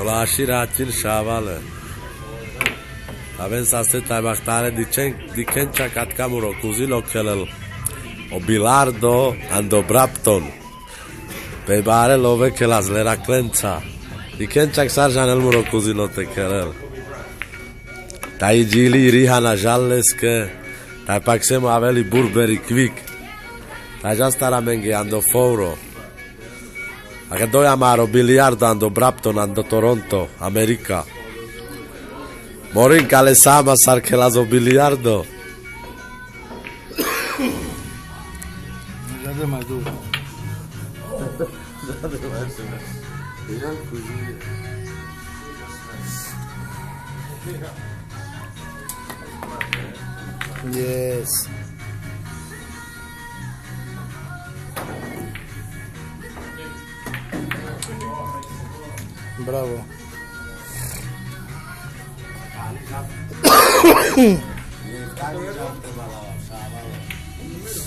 Ola ashira til shavale. Avem să stai bahtare di cen di kencha kat kamuro kuzilo kelel. O bilardo ando brapton. Pe bare love che la slera clența. Di kencha sarjan el muro kuzilo te kelel. Tai gili rihana jalleske. Tai paksemo aveli burberi quick. Tai già stara menghe ando Ακαιτώ η Αμάρο, ο Βιλιάδαν, ο Βραπτόν, ο Αντο Toronto, η Αμερική. Μόριν καλέσαμε, σαρκέλα, ο Βιλιάδαν. Bravo.